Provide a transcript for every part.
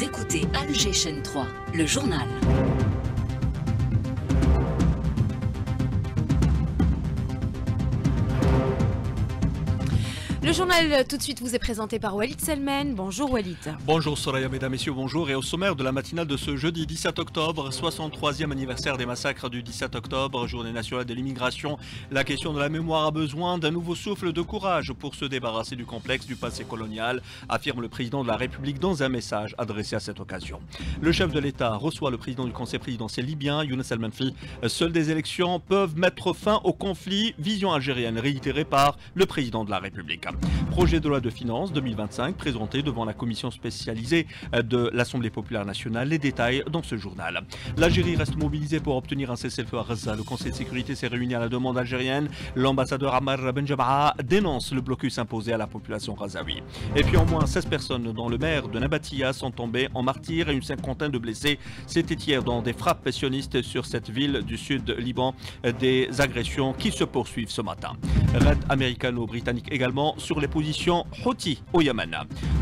Écoutez Alger Chaîne 3, le journal. Le journal tout de suite vous est présenté par Walid Selmen. Bonjour Walid. Bonjour Soraya, mesdames, messieurs, bonjour. Et au sommaire de la matinale de ce jeudi 17 octobre, 63e anniversaire des massacres du 17 octobre, journée nationale de l'immigration, la question de la mémoire a besoin d'un nouveau souffle de courage pour se débarrasser du complexe du passé colonial, affirme le président de la République dans un message adressé à cette occasion. Le chef de l'État reçoit le président du conseil présidentiel libyen, Younes El-Manfi. Seules des élections peuvent mettre fin au conflit, vision algérienne réitérée par le président de la République. Projet de loi de finances 2025 présenté devant la commission spécialisée de l'Assemblée populaire nationale. Les détails dans ce journal. L'Algérie reste mobilisée pour obtenir un cessez-le-feu à Gaza. Le Conseil de sécurité s'est réuni à la demande algérienne. L'ambassadeur Ammar Benjabaa dénonce le blocus imposé à la population ghazaoui. Et puis en moins 16 personnes dont le maire de Nabatia sont tombées en martyrs et une cinquantaine de blessés. C'était hier dans des frappes passionnistes sur cette ville du sud Liban. Des agressions qui se poursuivent ce matin. Raid américano-britannique également sur les positions Houthi au Yémen.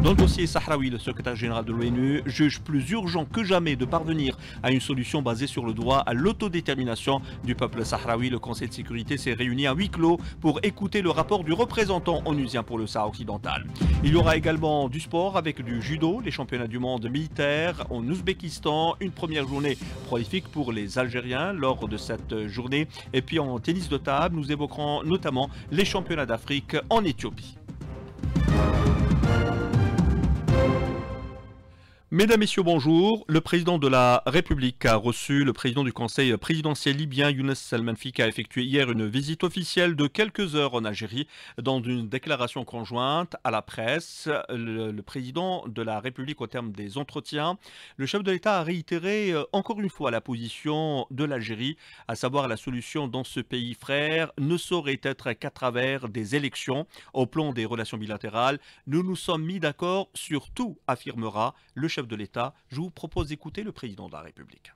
Dans le dossier sahraoui, le secrétaire général de l'ONU juge plus urgent que jamais de parvenir à une solution basée sur le droit à l'autodétermination du peuple sahraoui. Le Conseil de sécurité s'est réuni à huis clos pour écouter le rapport du représentant onusien pour le Sahara occidental. Il y aura également du sport avec du judo, les championnats du monde militaire en Ouzbékistan, une première journée prolifique pour les Algériens lors de cette journée. Et puis en tennis de table, nous évoquerons notamment les championnats d'Afrique en Éthiopie. Mesdames, Messieurs, bonjour. Le président de la République a reçu le président du Conseil présidentiel libyen, Younes Salmanfi, qui a effectué hier une visite officielle de quelques heures en Algérie. Dans une déclaration conjointe à la presse, le, le président de la République, au terme des entretiens, le chef de l'État a réitéré euh, encore une fois la position de l'Algérie, à savoir la solution dans ce pays frère ne saurait être qu'à travers des élections. Au plan des relations bilatérales, nous nous sommes mis d'accord sur tout, affirmera le chef de l'État. Je vous propose d'écouter le président de la République.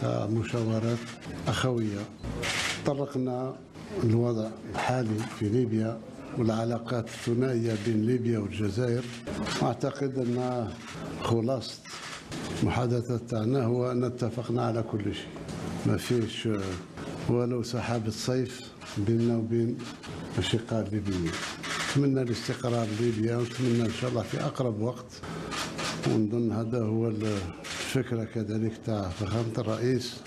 تاع مشاورات أخوية طرقنا الوضع الحالي في ليبيا والعلاقات الثنائية بين ليبيا والجزائر أعتقد أن خلاصة المحادثات تاعنا هو أن اتفقنا على كل شيء ما فيش ولو سحابة صيف بيننا وبين الأشقاء الليبيين نتمنى الاستقرار ليبيا ونتمنى إن شاء الله في أقرب وقت. ونظن هذا هو الفكرة كذلك تاع فخامة الرئيس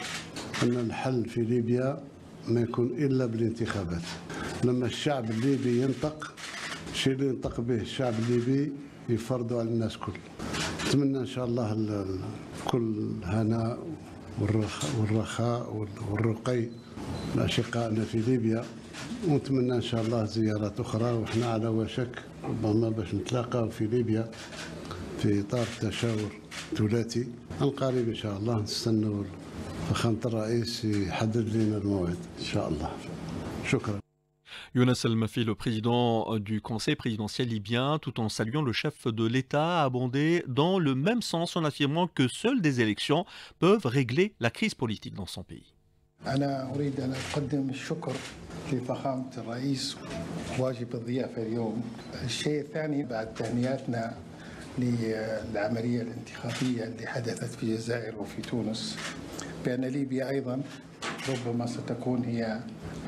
أن الحل في ليبيا ما يكون إلا بالانتخابات. لما الشعب الليبي ينطق الشيء اللي ينطق به الشعب الليبي يفرضوا على الناس كل. نتمنى إن شاء الله ال- ال- كل هناء والرخاء, والرقي لأشقائنا في ليبيا. ونتمنى إن شاء الله زيارات أخرى. وإحنا على وشك ربما باش نتلاقاو في ليبيا في إطار تشاور ثلاثي عن قريب إن شاء الله نستنوا فخامة الرئيس يحدد لنا الموعد إن شاء الله. شكرا. Younes El-Mafi, le président du Conseil présidentiel libyen, tout en saluant le chef de l'État, a abondé dans le même sens en affirmant que seules des élections peuvent régler la crise politique dans son pays. أنا أريد أن أقدم الشكر لفخامة الرئيس واجب الضيافة اليوم الشيء الثاني بعد تهنئتنا للعملية الانتخابية اللي حدثت في الجزائر وفي تونس بأن ليبيا أيضا ربما ستكون هي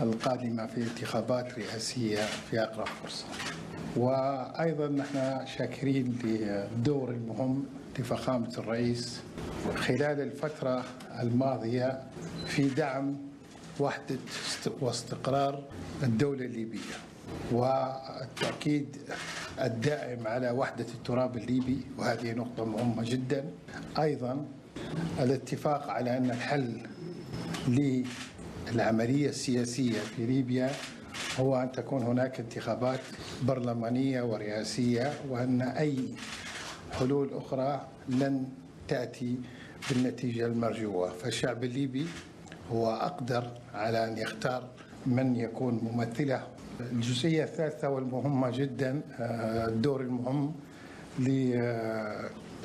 القادمة في انتخابات رئاسية في أقرب فرصة. وأيضا نحن شاكرين للدور المهم لفخامة الرئيس خلال الفترة الماضية في دعم وحدة است- واستقرار الدولة الليبية. والتأكيد الدائم على وحدة التراب الليبي وهذه نقطة مهمة جدا. أيضا الاتفاق على أن الحل للعملية السياسية في ليبيا هو أن تكون هناك انتخابات برلمانية ورئاسية وأن أي حلول أخرى لن تأتي بالنتيجة المرجوة. فالشعب الليبي هو أقدر على أن يختار من يكون ممثلة. الجزئية الثالثة والمهمة جدا آه، الدور المهم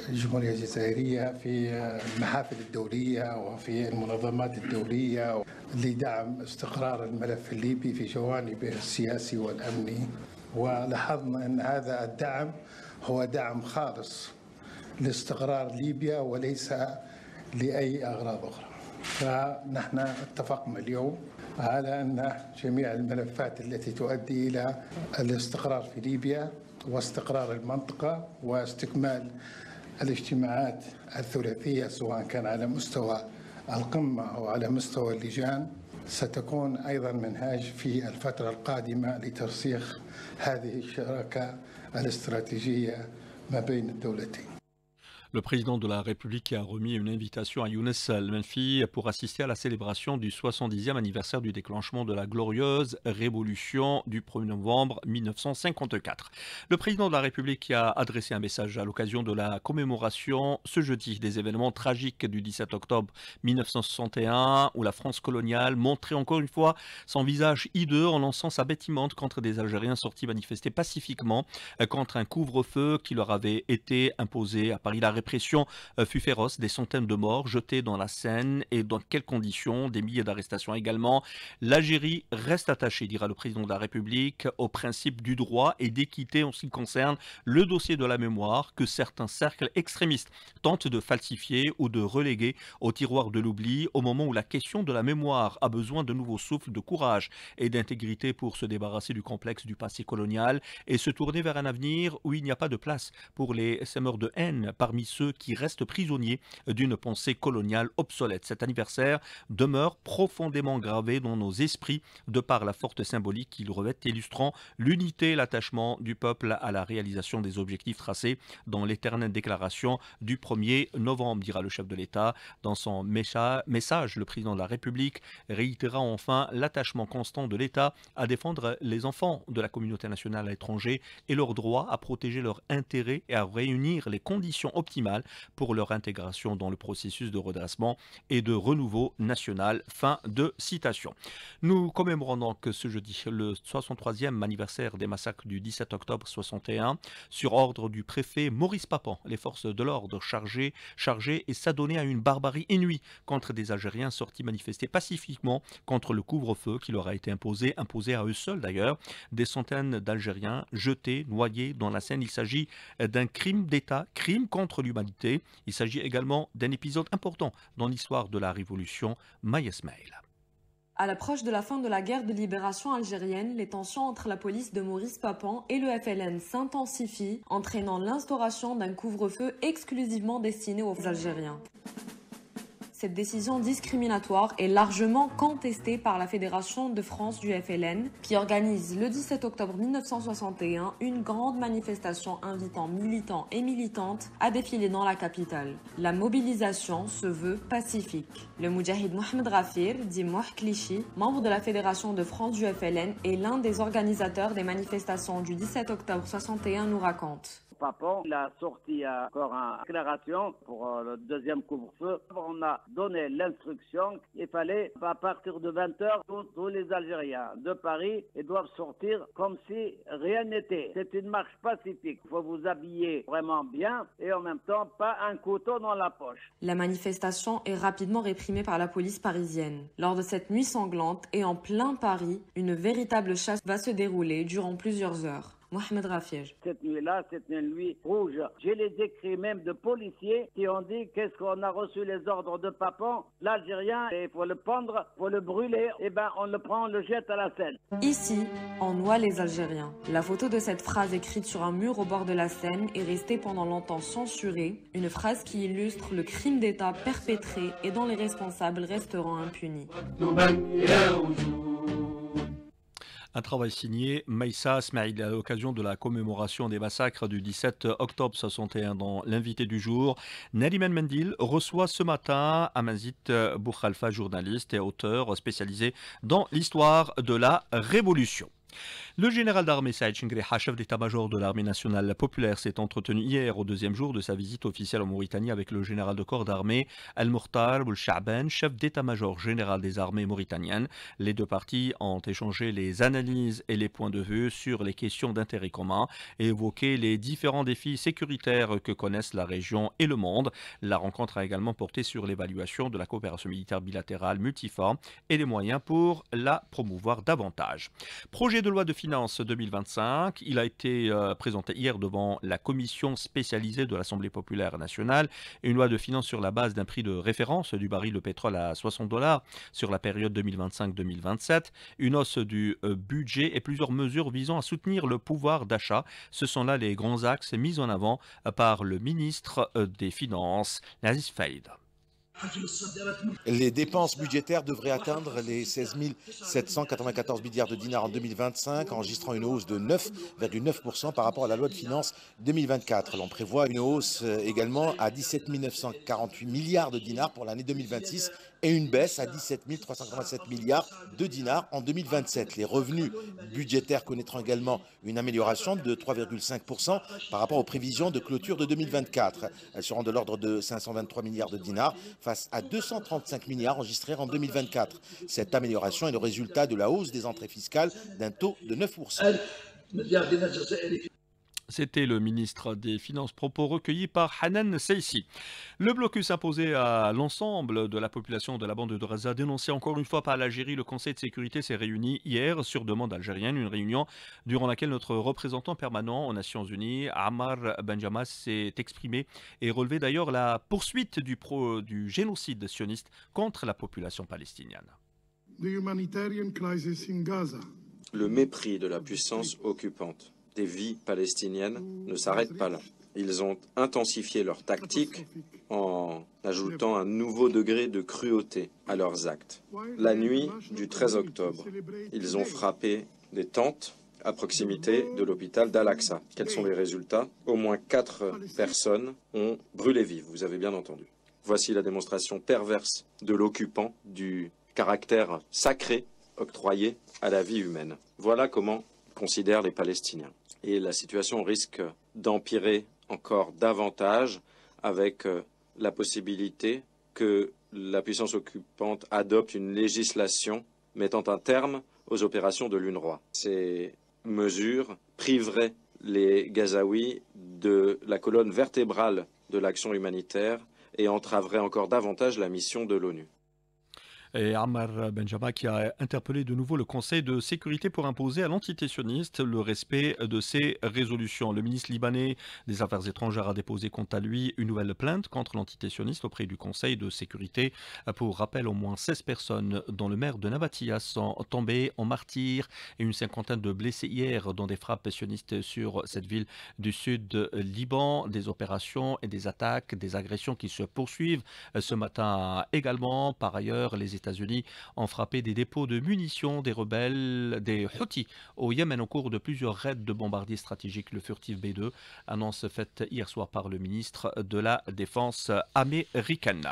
الجمهورية الجزائرية في المحافل الدولية وفي المنظمات الدولية لدعم استقرار الملف الليبي في جوانبه السياسي والأمني. ولاحظنا أن هذا الدعم هو دعم خالص لاستقرار ليبيا وليس لأي أغراض أخرى. فنحن اتفقنا اليوم على أن جميع الملفات التي تؤدي إلى الاستقرار في ليبيا واستقرار المنطقة واستكمال الاجتماعات الثلاثية سواء كان على مستوى القمة أو على مستوى اللجان ستكون أيضا منهاج في الفترة القادمة لترسيخ هذه الشراكة الاستراتيجية ما بين الدولتين. Le président de la République a remis une invitation à Younes Al-Menfi pour assister à la célébration du 70e anniversaire du déclenchement de la glorieuse révolution du 1er novembre 1954. Le président de la République a adressé un message à l'occasion de la commémoration ce jeudi des événements tragiques du 17 octobre 1961 où la France coloniale montrait encore une fois son visage hideux en lançant sa bête immonde contre des Algériens sortis manifester pacifiquement contre un couvre-feu qui leur avait été imposé à Paris. Répression euh, fut féroce, des centaines de morts jetés dans la Seine et dans quelles conditions, des milliers d'arrestations également. L'Algérie reste attachée, dira le président de la République, au principe du droit et d'équité en ce qui concerne le dossier de la mémoire que certains cercles extrémistes tentent de falsifier ou de reléguer au tiroir de l'oubli au moment où la question de la mémoire a besoin de nouveaux souffles de courage et d'intégrité pour se débarrasser du complexe du passé colonial et se tourner vers un avenir où il n'y a pas de place pour les semeurs de haine parmi ceux qui restent prisonniers d'une pensée coloniale obsolète. Cet anniversaire demeure profondément gravé dans nos esprits de par la forte symbolique qu'il revêt, illustrant l'unité et l'attachement du peuple à la réalisation des objectifs tracés dans l'éternelle déclaration du 1er novembre, dira le chef de l'État. Dans son message, le président de la République réitéra enfin l'attachement constant de l'État à défendre les enfants de la communauté nationale à l'étranger et leur droit à protéger leurs intérêts et à réunir les conditions optimales pour leur intégration dans le processus de redressement et de renouveau national. Fin de citation. Nous commémorons donc ce jeudi le 63e anniversaire des massacres du 17 octobre 61 sur ordre du préfet Maurice Papan. Les forces de l'ordre chargées, chargées et s'adonnaient à une barbarie inouïe contre des Algériens sortis manifester pacifiquement contre le couvre-feu qui leur a été imposé, imposé à eux seuls d'ailleurs. Des centaines d'Algériens jetés, noyés dans la Seine. Il s'agit d'un crime d'État, crime contre Il s'agit également d'un épisode important dans l'histoire de la révolution Maïsmail. À l'approche de la fin de la guerre de libération algérienne, les tensions entre la police de Maurice Papan et le FLN s'intensifient, entraînant l'instauration d'un couvre-feu exclusivement destiné aux Algériens. Cette décision discriminatoire est largement contestée par la Fédération de France du FLN, qui organise le 17 octobre 1961 une grande manifestation invitant militants et militantes à défiler dans la capitale. La mobilisation se veut pacifique. Le Moudjahid Mohamed Rafir, dit Mouh Clichy, membre de la Fédération de France du FLN et l'un des organisateurs des manifestations du 17 octobre 61, nous raconte. Papon, il a sorti encore une déclaration pour euh, le deuxième couvre-feu. On a donné l'instruction qu'il fallait, à partir de 20h, tous, les Algériens de Paris ils doivent sortir comme si rien n'était. C'est une marche pacifique. Il faut vous habiller vraiment bien et en même temps pas un couteau dans la poche. La manifestation est rapidement réprimée par la police parisienne. Lors de cette nuit sanglante et en plein Paris, une véritable chasse va se dérouler durant plusieurs heures. Mohamed Rafir. Cette nuit-là, c'est une nuit rouge. J'ai les écrits même de policiers qui ont dit qu'est-ce qu'on a reçu les ordres de Papan, l'Algérien, il faut le prendre, il faut le brûler, et eh ben on le prend, on le jette à la Seine. Ici, on noie les Algériens. La photo de cette phrase écrite sur un mur au bord de la Seine est restée pendant longtemps censurée, une phrase qui illustre le crime d'État perpétré et dont les responsables resteront impunis. Un travail signé Maïssa Smaïl à l'occasion de la commémoration des massacres du 17 octobre 61 dans l'invité du jour. Nariman Mendil reçoit ce matin Amazit Boukhalfa, journaliste et auteur spécialisé dans l'histoire de la Révolution. Le général d'armée Saïd Chingri, chef d'état-major de l'armée nationale populaire, s'est entretenu hier au deuxième jour de sa visite officielle en Mauritanie avec le général de corps d'armée Al-Murtar Boul chef d'état-major général des armées mauritaniennes. Les deux parties ont échangé les analyses et les points de vue sur les questions d'intérêt commun et évoqué les différents défis sécuritaires que connaissent la région et le monde. La rencontre a également porté sur l'évaluation de la coopération militaire bilatérale multiforme et les moyens pour la promouvoir davantage. Projet de loi de finances 2025. Il a été euh, présenté hier devant la commission spécialisée de l'Assemblée populaire nationale. Une loi de finances sur la base d'un prix de référence du baril de pétrole à 60 dollars sur la période 2025-2027. Une hausse du euh, budget et plusieurs mesures visant à soutenir le pouvoir d'achat. Ce sont là les grands axes mis en avant par le ministre euh, des Finances, Nazis Faïd. Les dépenses budgétaires devraient atteindre les 16 794 milliards de dinars en 2025, enregistrant une hausse de 9,9% par rapport à la loi de finances 2024. L'on prévoit une hausse euh, également à 17 948 milliards de dinars pour l'année 2026 et une baisse à 17 387 milliards de dinars en 2027. Les revenus budgétaires connaîtront également une amélioration de 3,5% par rapport aux prévisions de clôture de 2024. Elles seront de l'ordre de 523 milliards de dinars face à 235 milliards enregistrés en 2024. Cette amélioration est le résultat de la hausse des entrées fiscales d'un taux de 9%. C'était le ministre des Finances, propos recueillis par Hanan Seissi. Le blocus imposé à l'ensemble de la population de la bande de Gaza, dénoncé encore une fois par l'Algérie, le Conseil de sécurité s'est réuni hier sur demande algérienne, une réunion durant laquelle notre représentant permanent aux Nations Unies, Ammar Benjamas, s'est exprimé et relevé d'ailleurs la poursuite du, du génocide sioniste contre la population palestinienne. Le mépris de la puissance occupante des vies palestiniennes ne s'arrêtent pas là. Ils ont intensifié leur tactique en ajoutant un nouveau degré de cruauté à leurs actes. La nuit du 13 octobre, ils ont frappé des tentes à proximité de l'hôpital d'Al-Aqsa. Quels sont les résultats? Au moins quatre personnes ont brûlé vives, vous avez bien entendu. Voici la démonstration perverse de l'occupant du caractère sacré octroyé à la vie humaine. Voilà comment considèrent les Palestiniens et la situation risque d'empirer encore davantage avec euh, la possibilité que la puissance occupante adopte une législation mettant un terme aux opérations de l'UNRWA. Ces mesures priveraient les Gazaouis de la colonne vertébrale de l'action humanitaire et entraveraient encore davantage la mission de l'ONU et Ammar Benjama qui a interpellé de nouveau le Conseil de sécurité pour imposer à l'entité le respect de ses résolutions. Le ministre libanais des Affaires étrangères a déposé quant à lui une nouvelle plainte contre l'entité auprès du Conseil de sécurité. Pour rappel, au moins 16 personnes, dont le maire de Nabatia, sont tombées en martyr et une cinquantaine de blessés hier dans des frappes sionistes sur cette ville du sud Liban. Des opérations et des attaques, des agressions qui se poursuivent ce matin également. Par ailleurs, les États-Unis ont frappé des dépôts de munitions des rebelles des Houthis au Yémen au cours de plusieurs raids de bombardiers stratégiques. Le furtif B2, annonce faite hier soir par le ministre de la Défense américaine.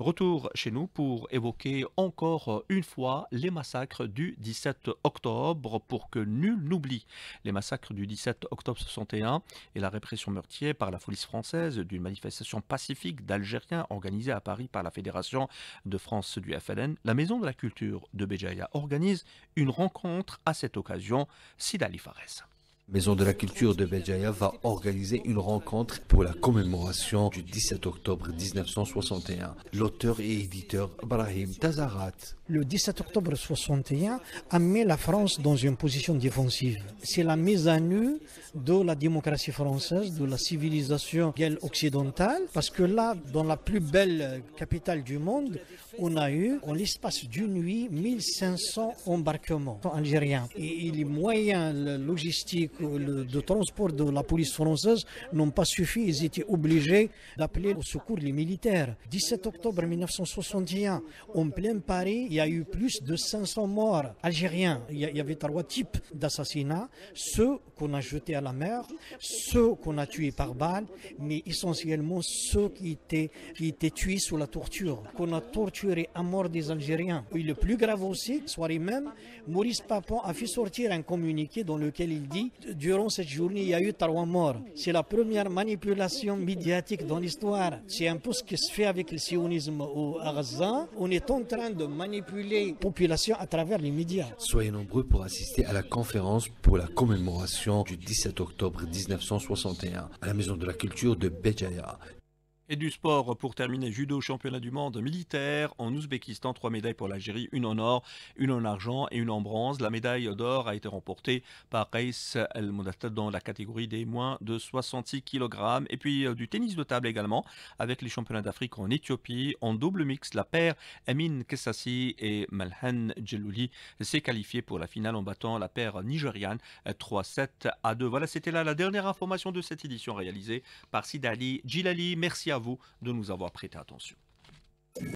Retour chez nous pour évoquer encore une fois les massacres du 17 octobre pour que nul n'oublie les massacres du 17 octobre 61 et la répression meurtrière par la police française d'une manifestation pacifique d'Algériens organisée à Paris par la Fédération de France du FLN la Maison de la Culture de Béjaïa organise une rencontre à cette occasion. Sidali Fares. Maison de la Culture de Béjaïa va organiser une rencontre pour la commémoration du 17 octobre 1961. L'auteur et éditeur Brahim Tazarat. Le 17 octobre 1961 a mis la France dans une position défensive. C'est la mise à nu de la démocratie française, de la civilisation occidentale, parce que là, dans la plus belle capitale du monde, on a eu, en l'espace d'une nuit, 1500 embarquements algériens. Et les moyens logistiques de transport de la police française n'ont pas suffi. Ils étaient obligés d'appeler au secours les militaires. 17 octobre 1961, en plein Paris, il y a eu plus de 500 morts algériens. Il y avait trois types d'assassinats. Ceux qu'on a jetés à la mer, ceux qu'on a tués par balle, mais essentiellement ceux qui étaient, qui étaient tués sous la torture, qu'on a torturé à mort des Algériens. Et le plus grave aussi, soirée même, Maurice Papon a fait sortir un communiqué dans lequel il dit durant cette journée, il y a eu trois morts. C'est la première manipulation médiatique dans l'histoire. C'est un peu ce qui se fait avec le sionisme au Gaza. On est en train de manipuler la population à travers les médias. Soyez nombreux pour assister à la conférence pour la commémoration du 17 octobre 1961 à la Maison de la Culture de Béjaïa. Et du sport pour terminer, judo championnat du monde militaire en Ouzbékistan, trois médailles pour l'Algérie, une en or, une en argent et une en bronze. La médaille d'or a été remportée par Reis El Modatta dans la catégorie des moins de 66 kg. Et puis euh, du tennis de table également avec les championnats d'Afrique en Éthiopie en double mix. La paire Emin Kessassi et Malhan Djelouli s'est qualifiée pour la finale en battant la paire nigériane 3-7 à 2. Voilà, c'était là la dernière information de cette édition réalisée par Sidali Djilali. Merci de nous avoir prêté attention.